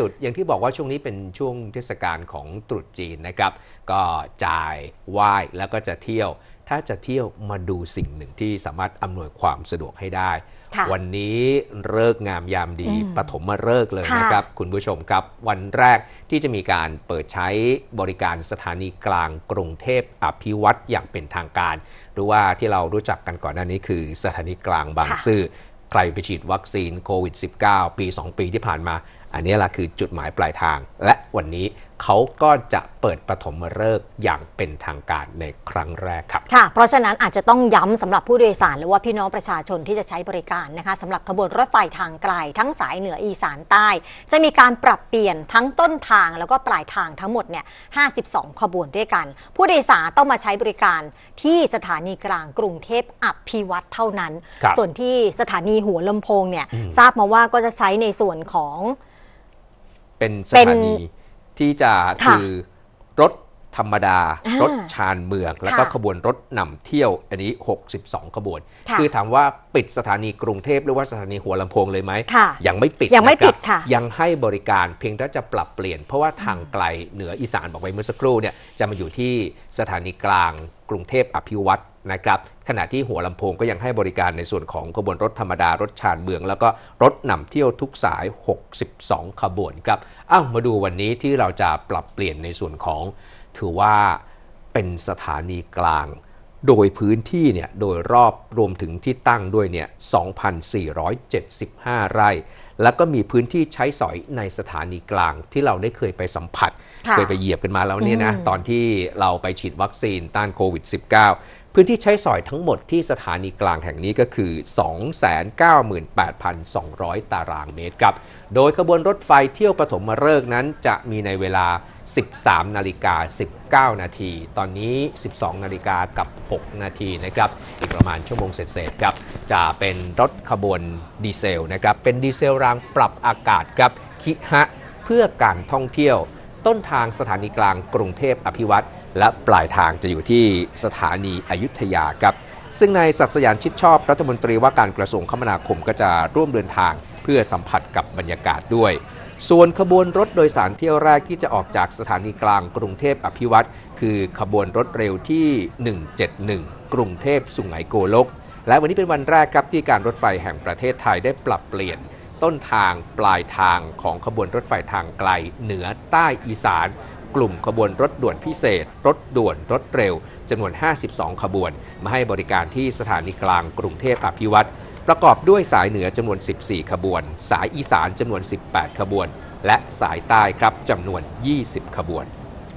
สุดอย่างที่บอกว่าช่วงนี้เป็นช่วงเทศกาลของตรุษจีนนะครับ ก็จ่ายไหว้แล้วก็จะเที่ยว ถ้าจะเที่ยวมาดูสิ่งหนึ่งที่สามารถอำนวยความสะดวกให้ได้ค่ะวันนี้เลิกษ์งามยามดีอืมปฐมฤกษ์เลยค่ะนะครับ คุณผู้ชมครับ วันแรกที่จะมีการเปิดใช้บริการสถานีกลางกรุงเทพอภิวัตอย่างเป็นทางการ หรือว่าที่เรารู้จักกันก่อนหน้านี้คือสถานีกลางบางค่ะซื่อใครไปฉีดวัคซีนโควิด -19 ปี 2 ปีที่ผ่านมา อันนี้แหละคือจุดหมายปลายทาง และวันนี้เขาก็จะเปิดปฐมฤกษ์อย่างเป็นทางการในครั้งแรกครับค่ะ เพราะฉะนั้นอาจจะต้องย้ำสำหรับผู้โดยสาร หรือว่าพี่น้องประชาชนที่จะใช้บริการนะคะสำหรับขบวนรถไฟทางไกล ทั้งสายเหนืออีสานใต้ จะมีการปรับเปลี่ยนทั้งต้นทางแล้วก็ปลายทางทั้งหมดเนี่ย 52 ขบวนด้วยกัน ผู้โดยสารต้องมาใช้บริการที่สถานีกลางกรุงเทพอภิวัตเท่านั้นครับส่วนที่สถานีหัวลำโพงเนี่ยทราบมาว่าก็จะใช้ในส่วนของ เป็นสเป็นถานีที่จะค่ะคือรถธรรมดาอ่ารถชานเมือง แล้วก็ค่ะขบวนรถนำเที่ยวอันนี้ 62 ขบวนค่ะอถามว่าปิดสถานีกรุงเทพหรือว่าสถานีหัวลำโพงเลยไหมค่ะยังไม่ปิดยังไม่นรับปิดค่ะยังให้บริการเพียงแต่จะปรับเปลี่ยน เพราะว่าทางไกลเหนืออีสานบอกไปเมื่อสักครู่เนี่ยจะมาอยู่ที่สถานีกลางกรุงเทพอภิวัตร นะครับขณะที่หัวลำโพงก็ยังให้บริการในส่วนของขบวนรถธรรมดารถชานเมือง แล้วก็รถนำเที่ยวทุกสาย 62 ขบวนครับอ้าวมาดูวันนี้ที่เราจะปรับเปลี่ยนในส่วนของถือว่าเป็นสถานีกลาง โดยพื้นที่เนี่ยโดยรอบรวมถึงที่ตั้งด้วยเนี่ย 2,475 ไร่ แล้วก็มีพื้นที่ใช้สอยในสถานีกลางที่เราได้เคยไปสัมผัสค่ะเคยไปเหยียบกันมาแล้วเนี่ยนะอืมตอนที่เราไปฉีดวัคซีนต้านโควิด -19 พื้นที่ใช้สอยทั้งหมดที่สถานีกลางแห่งนี้ก็คือ 298,200 ตารางเมตรครับ โดยขบวนรถไฟเที่ยวปฐมฤกษ์นั้นจะมีในเวลา 13 นาฬิกา 19 นาที ตอนนี้ 12 นาฬิกากับ 6 นาทีนะครับ อีกประมาณชั่วโมงเศษๆครับ จะเป็นรถขบวนดีเซลนะครับ เป็นดีเซลรางปรับอากาศครับ คิฮะ เพื่อการท่องเที่ยว ต้นทางสถานีกลางกรุงเทพอภิวัตร และปลายทางจะอยู่ที่สถานีอยุธยาครับซึ่งนายศักดิ์สยามชิดชอบรัฐมนตรีว่าการกระทรวงคมนาคมก็จะร่วมเดินทางเพื่อสัมผัสกับบรรยากาศด้วย ส่วนขบวนรถโดยสารเที่ยวแรกที่จะออกจากสถานีกลางกรุงเทพอภิวัตรคือขบวนรถเร็วที่ 171 กรุงเทพสุไหงโกลก และวันนี้เป็นวันแรกครับที่การรถไฟแห่งประเทศไทยได้ปรับเปลี่ยน ต้นทางปลายทางของขบวนรถไฟทางไกลเหนือใต้อีสาน กลุ่มขบวนรถด่วนพิเศษ รถด่วนรถเร็วจำนวน 52 ขบวน มาให้บริการที่สถานีกลางกรุงเทพอภิวัตรประกอบด้วยสายเหนือจำนวน 14 ขบวน สายอีสานจำนวน 18 ขบวน และสายใต้ครับจำนวน 20 ขบวน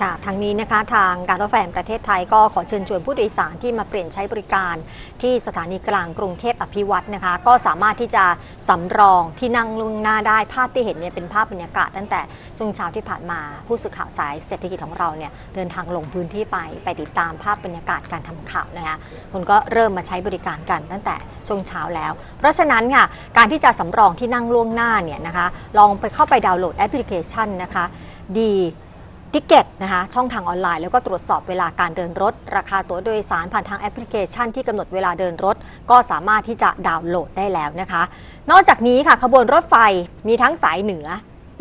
ค่ะทางนี้นะคะทางการรถไฟแห่งประเทศไทยก็ขอเชิญชวนผู้โดยสารที่มาเปลี่ยนใช้บริการ ที่สถานีกลางกรุงเทพอภิวัตรนะคะ ก็สามารถที่จะสำรองที่นั่งล่วงหน้าได้ภาพที่เห็นเนี่ยเป็นภาพบรรยากาศตั้งแต่ช่วงเช้าที่ผ่านมาผู้สื่อข่าวสายเศรษฐกิจของเราเนี่ยเดินทางลงพื้นที่ไปไปติดตามภาพบรรยากาศการทำข่าวนะคะคนก็เริ่มมาใช้บริการกันตั้งแต่ช่วงเช้าแล้ว เพราะฉะนั้นค่ะการที่จะสำรองที่นั่งล่วงหน้าเนี่ยนะคะลองไปเข้าไปดาวน์โหลดแอปพลิเคชันนะคะ D-Ticket นะคะช่องทางออนไลน์แล้วก็ตรวจสอบเวลาการเดินรถ ราคาตั๋วโดยสารผ่านทางแอปพลิเคชัน ที่กำหนดเวลาเดินรถ ก็สามารถที่จะดาวน์โหลดได้แล้วนะคะ นอกจากนี้ค่ะขบวนรถไฟมีทั้งสายเหนือ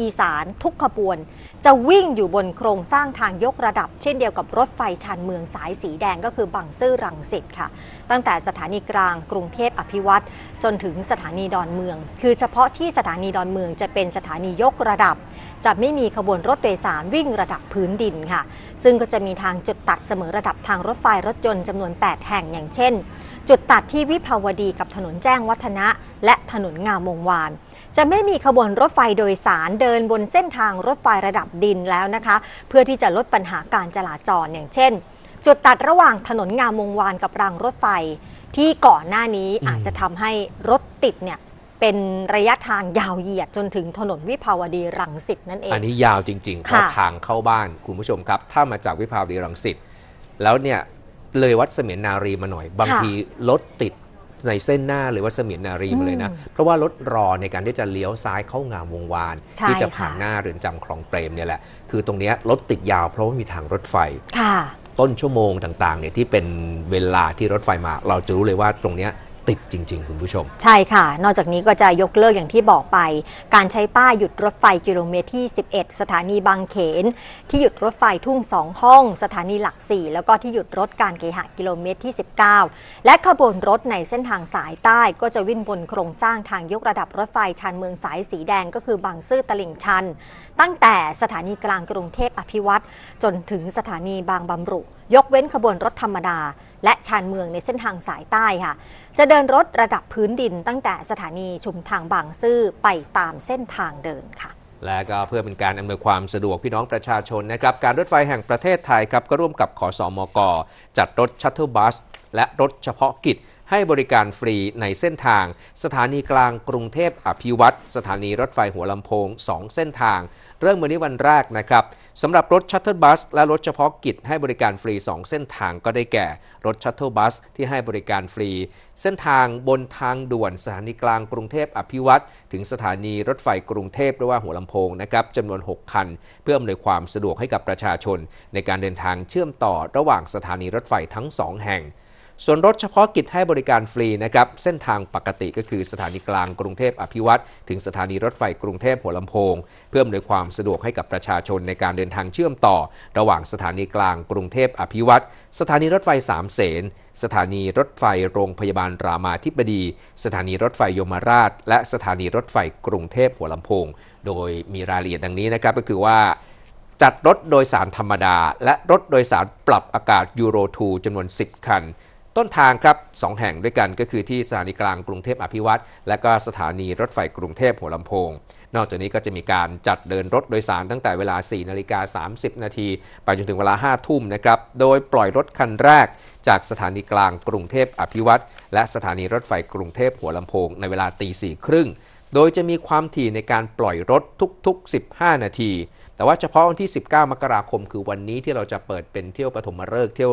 อีสานทุกขบวน จะวิ่งอยู่บนโครงสร้างทางยกระดับ เช่นเดียวกับรถไฟชานเมืองสายสีแดงก็คือบางซื่อรังสิตค่ะ ตั้งแต่สถานีกลางกรุงเทพอภิวัฒน์จนถึงสถานีดอนเมือง คือเฉพาะที่สถานีดอนเมืองจะเป็นสถานียกระดับ จะไม่มีขบวนรถโดยสารวิ่งระดับพื้นดินค่ะ ซึ่งก็จะมีทางจุดตัดเสมอระดับทางรถไฟรถยนต์จำนวน 8 แห่งอย่างเช่น จุดตัดที่วิภาวดีกับถนนแจ้งวัฒนะ และถนนงามวงวาน จะไม่มีขบวนรถไฟโดยสารเดินบนเส้นทางรถไฟระดับดินแล้วนะคะ เพื่อที่จะลดปัญหาการจราจรอย่างเช่น จุดตัดระหว่างถนนงามวงวานกับรางรถไฟที่ก่อนหน้านี้อืมอาจจะทำให้รถติดเนี่ย เป็นระยะทางยาวเหยียดจนถึงถนนวิภาวดีรังสิตนั่นเอง อันนี้ยาวจริงๆเพค่ะ ราะทางเข้าบ้านคุณผู้ชมครับ ถ้ามาจากวิภาวดีรังสิตแล้วเนี่ยเลยวัดเสมียนนารีมาหน่อย บางค่ะทีรถติดในเส้นหน้าเลยวัดเสมียนนารีมาเลยนะอืมเพราะว่ารถรอในการที่จะเลี้ยวซ้ายเข้างามวงวาน ใช่ที่จะผ่านค่ะ หน้าเรือนจำคลองเปรมเนี่ยแหละคือตรงเนี้ยรถติดยาวเพราะว่ามีทางรถไฟ ค่ะ ต้นชั่วโมงต่างๆเนี่ยที่เป็นเวลาที่รถไฟมา เราจะรู้เลยว่าตรงเนี้ย ติดจริง ๆ คุณผู้ชม ใช่ค่ะ นอกจากนี้ก็จะยกเลิกอย่างที่บอกไป การใช้ป้ายหยุดรถไฟกิโลเมตรที่ 11 สถานีบางเขน ที่หยุดรถไฟทุ่งสองห้อง สถานีหลัก 4 แล้วก็ที่หยุดรถการเคหะกิโลเมตรที่ 19 และขบวนรถในเส้นทางสายใต้ก็จะวิ่งบนโครงสร้างทางยกระดับรถไฟชานเมืองสายสีแดงก็คือบางซื่อตลิ่งชัน ตั้งแต่สถานีกลางกรุงเทพอภิวัตรจนถึงสถานีบางบำรุ ยกเว้นขบวนรถธรรมดาและชานเมืองในเส้นทางสายใต้ค่ะ จะเดินรถระดับพื้นดินตั้งแต่สถานีชุมทางบางซื่อไปตามเส้นทางเดินค่ะ และก็เพื่อเป็นการอำนวยความสะดวกพี่น้องประชาชนนะครับ การรถไฟแห่งประเทศไทยครับก็ร่วมกับขอสอมก จัดรถชัตเทิลบัส และรถเฉพาะกิจให้บริการฟรีในเส้นทาง สถานีกลางกรุงเทพอภิวัฒน์สถานีรถไฟหัวลำโพง 2 เส้นทาง เริ่มวันนี้วันแรกนะครับสำหรับรถ shuttle bus และรถเฉพาะกิจให้บริการฟรี 2 เส้นทางก็ได้แก่ รถ shuttle bus ที่ให้บริการฟรี เส้นทางบนทางด่วนสถานีกลางกรุงเทพอภิวัฒน์ถึงสถานีรถไฟกรุงเทพหรือว่าหัวลำโพงนะครับจำนวน 6 คัน เพื่ออำนวยความสะดวกให้กับประชาชน ในการเดินทางเชื่อมต่อระหว่างสถานีรถไฟทั้ง 2 แห่ง ส่วนรถเฉพาะกิจให้บริการฟรีนะครับ เส้นทางปกติก็คือสถานีกลางกรุงเทพอภิวัตรถึงสถานีรถไฟกรุงเทพหัวลำโพง เพื่ออำนวยความสะดวกให้กับประชาชนในการเดินทางเชื่อมต่อ ระหว่างสถานีกลางกรุงเทพอภิวัตรสถานีรถไฟสามเสนสถานีรถไฟโรงพยาบาลรามาธิบดี สถานีรถไฟยมราช และสถานีรถไฟกรุงเทพหัวลำโพง โดยมีรายละเอียดดังนี้นะครับก็คือว่าจัดรถโดยสารธรรมดา และรถโดยสารปรับอากาศยูโร2จำนวน 10 คัน ต้นทางครับ2แห่งด้วยกันก็คือที่สถานีกลางกรุงเทพอภิวัตรและก็สถานีรถไฟกรุงเทพหัวลำโพง นอกจากนี้ก็จะมีการจัดเดินรถโดยสารตั้งแต่เวลา 4 นาฬิกา 30 นาทีไปจนถึงเวลา 5 ทุ่มนะครับ โดยปล่อยรถคันแรก จากสถานีกลางกรุงเทพอภิวัตรและสถานีรถไฟกรุงเทพหัวลำโพง ในเวลาตีสี่ครึ่ง โดยจะมีความถี่ในการปล่อยรถทุกๆ 15 นาที แต่ว่าเฉพาะวันที่ 19 มกราคม คือวันนี้ที่เราจะเปิดเป็นเที่ยวปฐมฤกษ์เที่ยว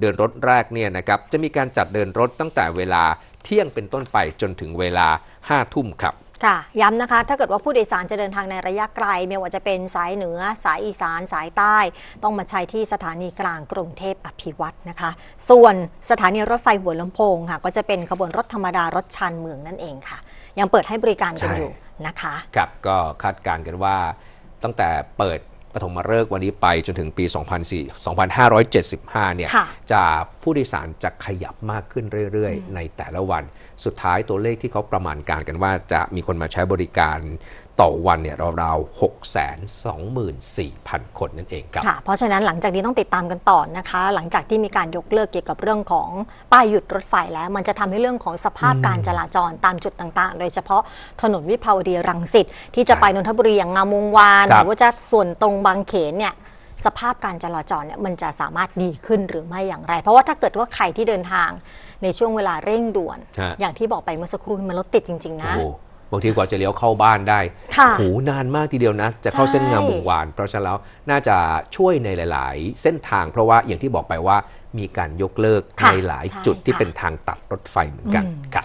เดินรถแรกเนี่ยนะครับจะมีการจัดเดินรถตั้งแต่เวลาเที่ยงเป็นต้นไปจนถึงเวลา 5 ทุ่มครับค่ะย้ำนะคะถ้าเกิดว่าผู้โดยสารจะเดินทางในระยะไกล ไม่ว่าจะเป็นสายเหนือ สายอีสาน สายใต้ ต้องมาใช้ที่สถานีกลางกรุงเทพอภิวัตรนะคะ ส่วนสถานีรถไฟหัวลำโพงค่ะ ก็จะเป็นขบวนรถธรรมดารถชานเมืองนั่นเองค่ะ ยังเปิดให้บริการกันใช่อยู่นะคะ ครับก็คาดการณ์กันว่า ตั้งแต่เปิดปฐมฤกษ์วันนี้ไปจนถึงปี 2004 2575 เนี่ยค่ะจะผู้โดยสารจะขยับมากขึ้นเรื่อย ๆ ในแต่ละวัน สุดท้ายตัวเลขที่เขาประมาณการกันว่าจะมีคนมาใช้บริการ ต่อวันเนี่ยราวๆ624,000 คนนั่นเองครับค่ะเพราะฉะนั้นหลังจากนี้ต้องติดตามกันต่อนะคะ หลังจากที่มีการยกเลิกเกี่ยวกับเรื่องของป้ายหยุดรถไฟแล้ว มันจะทำให้เรื่องของสภาพการจราจรตามจุดต่างๆ โดยเฉพาะถนนวิภาวดีรังสิตที่จะไปนนทบุรีอย่างงามวงวานคหรับรือว่าจะส่วนตรงบางเขนเนี่ยสภาพการจราจรเนี่ยมันจะสามารถดีขึ้นหรือไม่อย่างไร เพราะว่าถ้าเกิดว่าใครที่เดินทางในช่วงเวลาเร่งด่วนฮะอย่างที่บอกไปเมื่อสักครู่มันรถติดจริง ๆ นะโอ้โห บางทีกว่าจะเลี้ยวเข้าบ้านได้ค่ะโหนานมากทีเดียวนะ จะเข้าใช่เส้นงามวงวาน เพราะฉะนั้นแล้วน่าจะช่วยในหลาย ๆ เส้นทาง เพราะว่าอย่างที่บอกไปว่ามีการยกเลิกค่ะในหลายใช่จุดที่ค่ะเป็นทางตัดรถไฟเหมือนกันอืมครับ